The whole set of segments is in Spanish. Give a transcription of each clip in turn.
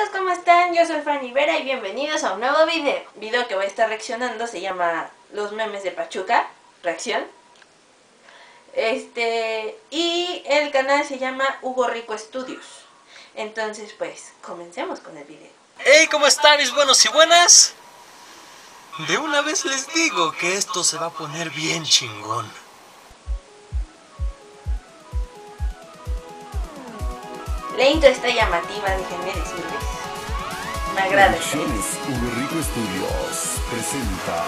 amigos, ¿cómo están? Yo soy Fanny Vera y bienvenidos a un nuevo video. Video que voy a estar reaccionando se llama Los memes de Pachuca, reacción. Este, y el canal se llama Hugo Rico Studios. Entonces, pues, comencemos con el video. Hey, ¿cómo están mis buenos y buenas? De una vez les digo que esto se va a poner bien chingón. La intro está llamativa, déjenme decirles. Me agrada. Rico Studios presenta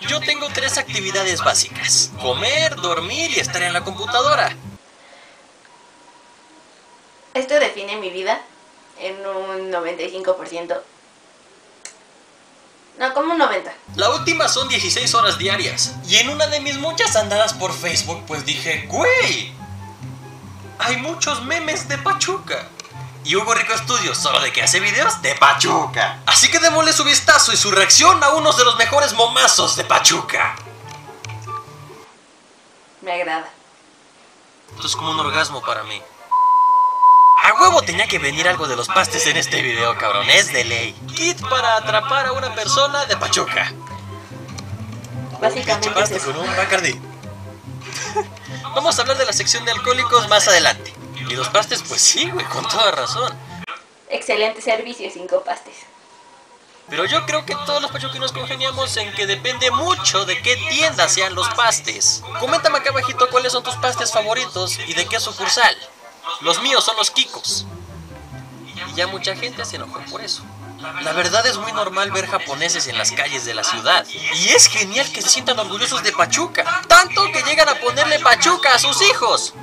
Yo tengo tres actividades básicas. Comer, dormir y estar en la computadora. Esto define mi vida en un 95%. No, como un 90%. La última son 16 horas diarias. Y en una de mis muchas andadas por Facebook, pues dije, güey, hay muchos memes de Pachuca. Y Hugo Rico Studios solo de que hace videos de Pachuca. Así que démosle su vistazo y su reacción a unos de los mejores momazos de Pachuca. Me agrada. Esto es como un orgasmo para mí. A huevo tenía que venir algo de los pastes en este video, cabrón. Es de ley. Kit para atrapar a una persona de Pachuca. Básicamente es Paste eso. con un Bacardi. Vamos a hablar de la sección de alcohólicos más adelante. Y los pastes, pues sí, güey, con toda razón. Excelente servicio, cinco pastes. Pero yo creo que todos los pachuquinos congeniamos en que depende mucho de qué tienda sean los pastes. Coméntame acá abajito cuáles son tus pastes favoritos y de qué sucursal. Los míos son los Kikos. Y ya mucha gente se enojó por eso. La verdad es muy normal ver japoneses en las calles de la ciudad. Y es genial que se sientan orgullosos de Pachuca. Tanto que llegan a ponerle Pachuca a sus hijos.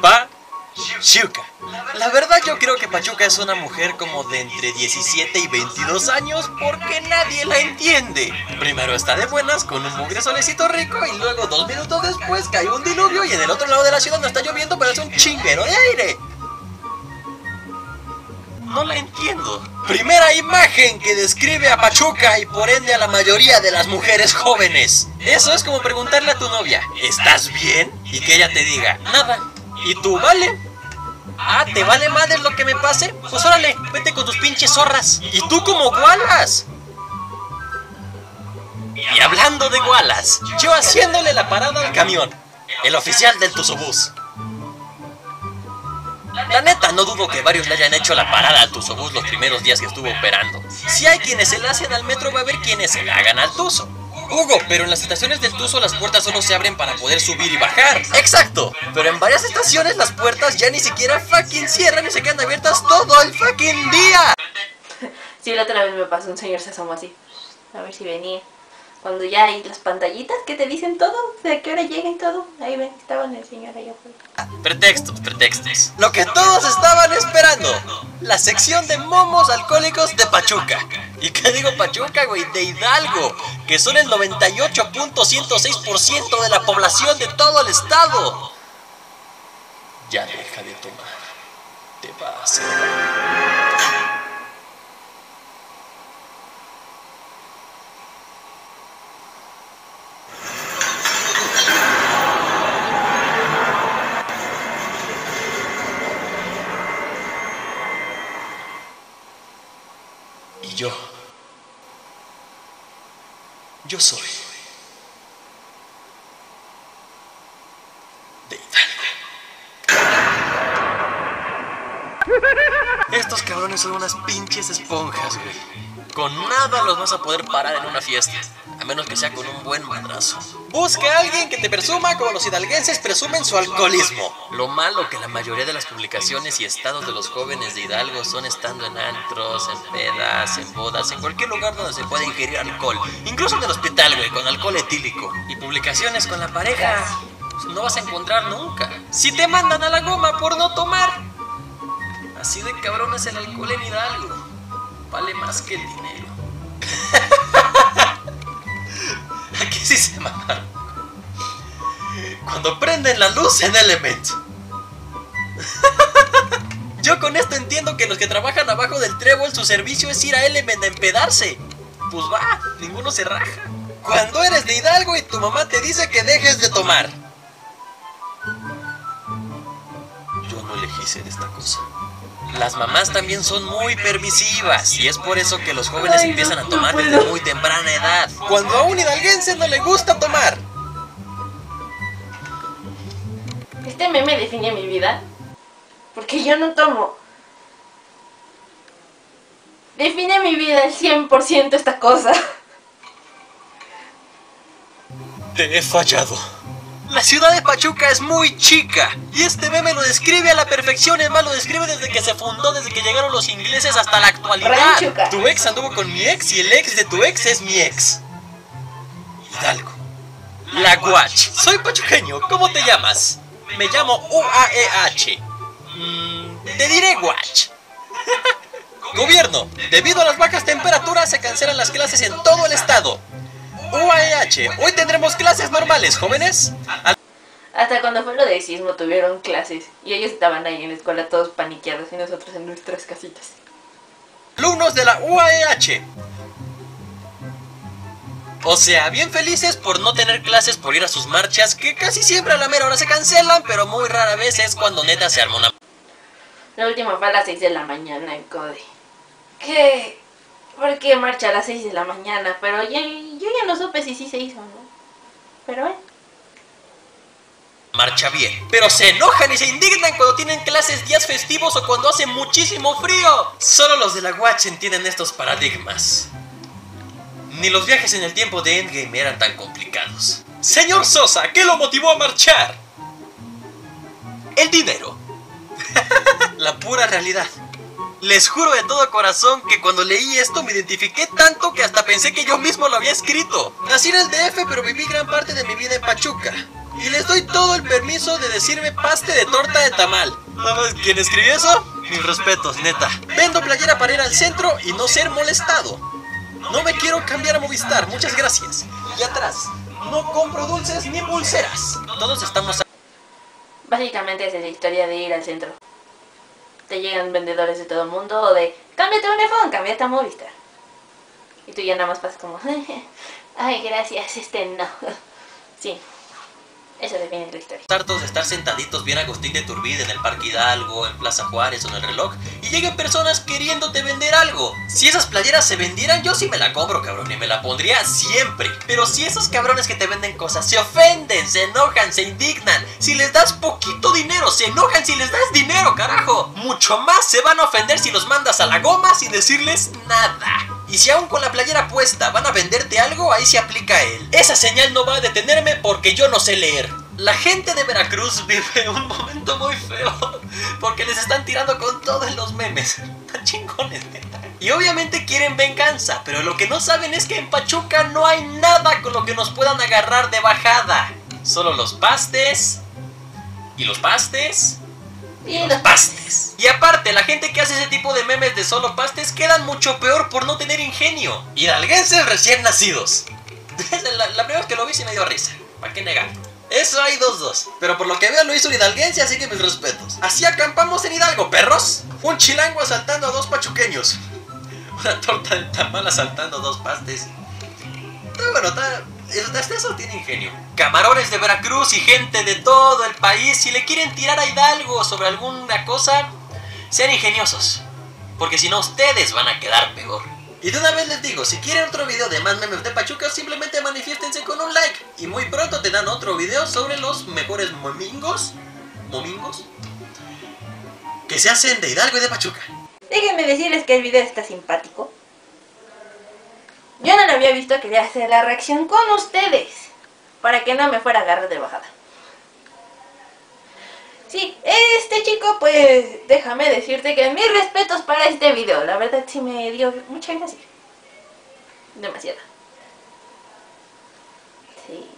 Pachuca. La verdad yo creo que Pachuca es una mujer como de entre 17 y 22 años porque nadie la entiende. Primero está de buenas con un mugre solecito rico y luego dos minutos después cae un diluvio y en el otro lado de la ciudad no está lloviendo pero es un chinguero de aire. No la entiendo. Primera imagen que describe a Pachuca y por ende a la mayoría de las mujeres jóvenes. Eso es como preguntarle a tu novia, ¿estás bien? Y que ella te diga, nada. ¿Y tú, vale? Ah, ¿te vale madre lo que me pase? Pues órale, vete con tus pinches zorras. ¿Y tú como gualas? Y hablando de gualas, yo haciéndole la parada al camión. El oficial del Tuzobús. La neta, no dudo que varios le hayan hecho la parada al Tuzobús los primeros días que estuvo operando. Si hay quienes se la hacen al metro, va a haber quienes se la hagan al Tuzo. Hugo, pero en las estaciones del Tuzo las puertas solo se abren para poder subir y bajar. Exacto, pero en varias estaciones las puertas ya ni siquiera fucking cierran y se quedan abiertas todo el fucking día. Sí, la otra vez me pasó un señor se asomó así. A ver si venía. Cuando ya hay las pantallitas que te dicen todo, de qué hora llega y todo. Ahí ven, estaban el señor allá afuera. Pretextos, pretextos. Lo que todos estaban esperando. La sección de momos alcohólicos de Pachuca. ¿Y qué digo Pachuca, güey? De Hidalgo. Que son el 98.106% de la población de todo el estado. Ya deja de tomar. Te vas a... yo. Yo soy. De. Estos cabrones son unas pinches esponjas, güey. Con nada los vas a poder parar en una fiesta. A menos que sea con un buen madrazo. Busca a alguien que te presuma como los hidalguenses presumen su alcoholismo. Lo malo que la mayoría de las publicaciones y estados de los jóvenes de Hidalgo son estando en antros, en pedas, en bodas, en cualquier lugar donde se pueda ingerir alcohol. Incluso en el hospital, güey, con alcohol etílico. Y publicaciones con la pareja. pues, No vas a encontrar nunca. Si te mandan a la goma por no tomar. Así de cabrón es el alcohol en Hidalgo. Vale más que el dinero. Se mamaron. Cuando prenden la luz en Element. Yo con esto entiendo que los que trabajan abajo del trébol su servicio es ir a Element a empedarse. Pues va, ninguno se raja. Cuando eres de Hidalgo y tu mamá te dice que dejes de tomar. Yo no elegí ser esta cosa. Las mamás también son muy permisivas y es por eso que los jóvenes Ay, no, empiezan a tomar desde muy temprana edad. Cuando a un hidalguense no le gusta tomar. Este meme define mi vida. Porque yo no tomo. Define mi vida el 100% esta cosa. Te he fallado. La ciudad de Pachuca es muy chica y este meme lo describe a la perfección. Es más, lo describe desde que se fundó, desde que llegaron los ingleses hasta la actualidad. Ranchuca. Tu ex anduvo con mi ex y el ex de tu ex es mi ex. Hidalgo. La Guach. Soy pachuqueño. ¿Cómo te llamas? Me llamo UAEH. Mm, te diré Guach. Gobierno. Debido a las bajas temperaturas se cancelan las clases en todo el estado. UAEH, hoy tendremos clases normales, jóvenes. Hasta cuando fue lo de sismo tuvieron clases. Y ellos estaban ahí en la escuela todos paniqueados y nosotros en nuestras casitas. Alumnos de la UAEH. O sea, bien felices por no tener clases por ir a sus marchas, que casi siempre a la mera hora se cancelan, pero muy rara vez es cuando neta se arma una... La última fue a las 6 de la mañana en Code. ¿Qué? ¿Por qué marcha a las 6 de la mañana? Pero ya, yo ya no supe si sí se hizo no. Pero eh. Marcha bien, pero se enojan y se indignan cuando tienen clases días festivos o cuando hace muchísimo frío. Solo los de la Watch entienden estos paradigmas. Ni los viajes en el tiempo de Endgame eran tan complicados. Señor Sosa, ¿qué lo motivó a marchar? El dinero. la pura realidad. Les juro de todo corazón que cuando leí esto me identifiqué tanto que hasta pensé que yo mismo lo había escrito. Nací en el DF pero viví gran parte de mi vida en Pachuca. Y les doy todo el permiso de decirme paste de torta de tamal. ¿Sabes quién escribió eso? Mis respetos, neta. Vendo playera para ir al centro y no ser molestado. No me quiero cambiar a Movistar, muchas gracias. Y atrás, no compro dulces ni pulseras. Todos estamos Básicamente esa es la historia de ir al centro. Te llegan vendedores de todo el mundo de cámbiate un iPhone, cámbiate a Movistar. Y tú ya nada más pasas como ay gracias, este no. Sí. Eso define historia. de estar sentaditos bien Agustín de Turbide en el Parque Hidalgo, en Plaza Juárez o en el reloj y lleguen personas queriéndote vender algo. Si esas playeras se vendieran, yo sí me la compro, cabrón, y me la pondría siempre. Pero si esos cabrones que te venden cosas se ofenden, se enojan, se indignan, si les das poquito dinero, se enojan si les das dinero, carajo. Mucho más se van a ofender si los mandas a la goma sin decirles nada. Y si aún con la playera puesta van a venderte algo, ahí se aplica él. Esa señal no va a detenerme porque yo no sé leer. La gente de Veracruz vive un momento muy feo porque les están tirando con todos los memes. Tan chingones, neta. Y obviamente quieren venganza, pero lo que no saben es que en Pachuca no hay nada con lo que nos puedan agarrar de bajada. Solo los pastes. Y los pastes. Y los pastes. Y aparte, la gente que hace ese tipo de memes de solo pastes quedan mucho peor por no tener ingenio. Hidalguenses recién nacidos. La, la primera vez que lo vi sí me dio risa. ¿Para qué negar? Eso hay dos dos. Pero por lo que veo lo hizo un hidalguense, así que mis respetos. Así acampamos en Hidalgo, perros. Un chilango asaltando a dos pachuqueños. Una torta de tamal asaltando a dos pastes. Está bueno, está... Hasta eso tiene ingenio. Camarones de Veracruz y gente de todo el país, si le quieren tirar a Hidalgo sobre alguna cosa, sean ingeniosos. Porque si no, ustedes van a quedar peor. Y de una vez les digo, si quieren otro video de más memes de Pachuca, simplemente manifiéstense con un like. Y muy pronto te dan otro video sobre los mejores momingos. ¿Momingos? Que se hacen de Hidalgo y de Pachuca. Déjenme decirles que el video está simpático. Yo no lo había visto, quería hacer la reacción con ustedes. Para que no me fuera a agarrar de bajada. Sí, este chico, pues déjame decirte que mis respetos para este video. La verdad sí me dio mucha gracia. Demasiada. Sí.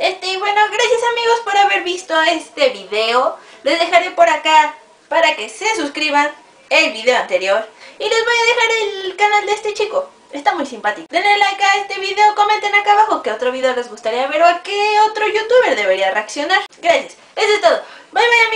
Este, y bueno, gracias amigos por haber visto este video. Les dejaré por acá para que se suscriban el video anterior. Y les voy a dejar el canal de este chico. Está muy simpático. Denle like a este video, comenten acá abajo qué otro video les gustaría ver o a qué otro youtuber debería reaccionar. Gracias. Eso es todo. Bye bye amigos.